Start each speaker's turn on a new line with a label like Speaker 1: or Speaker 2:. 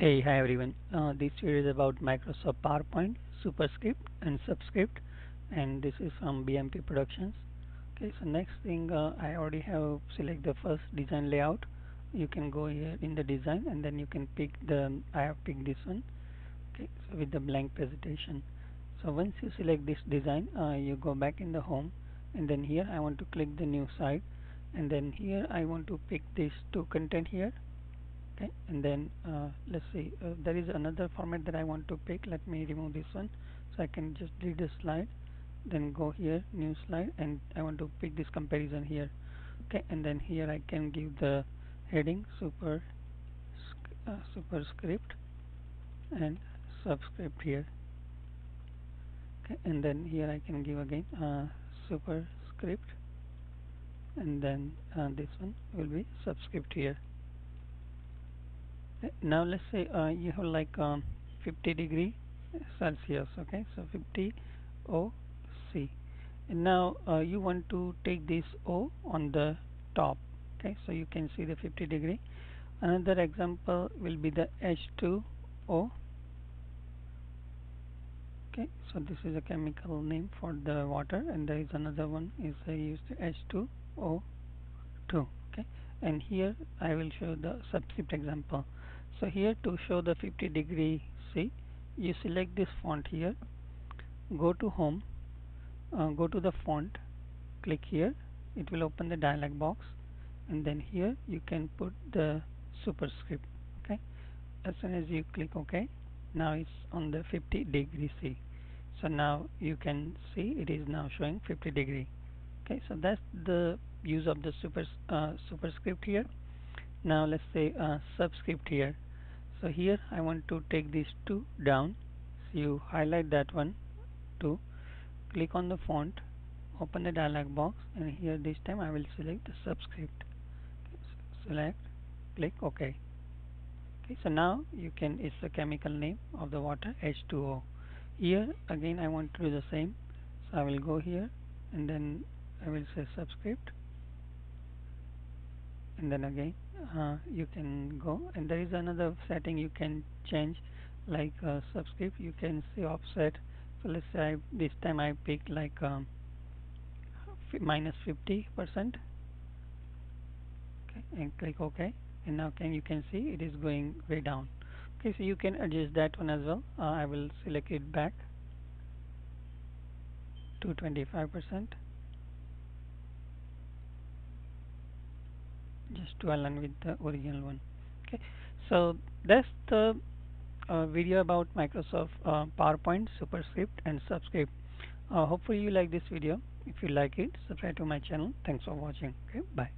Speaker 1: Hey, hi everyone. Uh, this video is about Microsoft PowerPoint, Superscript and Subscript and this is from BMP Productions. Okay, so next thing uh, I already have select the first design layout. You can go here in the design and then you can pick the, I have picked this one. Okay, so with the blank presentation. So once you select this design, uh, you go back in the home and then here I want to click the new site and then here I want to pick this two content here okay and then uh, let's see uh, there is another format that I want to pick. Let me remove this one so I can just delete the slide then go here new slide and I want to pick this comparison here. Okay and then here I can give the heading super uh, superscript and subscript here. Okay and then here I can give again uh, superscript and then uh, this one will be subscript here now let's say uh, you have like um, 50 degree Celsius okay? So 50 O C. And now uh, you want to take this O on the top okay? So you can see the 50 degree. Another example will be the H2O okay? So this is a chemical name for the water and there is another one is I used H2O2 okay? And here I will show the subscript example so here to show the 50 degree C you select this font here go to home uh, go to the font click here it will open the dialog box and then here you can put the superscript okay? As soon as you click OK now it's on the 50 degree C so now you can see it is now showing 50 degree okay? So that's the use of the super uh, superscript here. Now let's say uh, subscript here so here I want to take these two down. So you highlight that one to click on the font open the dialog box and here this time I will select the subscript. Select click OK. Okay so now you can it's the chemical name of the water H2O here again I want to do the same. So I will go here and then I will say subscript and then again uh, you can go. And there is another setting you can change like uh, subscript. You can see offset. So let's say I, this time I pick like um, minus 50 percent. Okay and click OK. And now can you can see it is going way down. Okay so you can adjust that one as well. Uh, I will select it back to 25 percent just to align with the original one. Okay. So that's the uh, video about Microsoft uh, PowerPoint superscript and subscript. Uh, hopefully you like this video. If you like it subscribe to my channel. Thanks for watching. Okay bye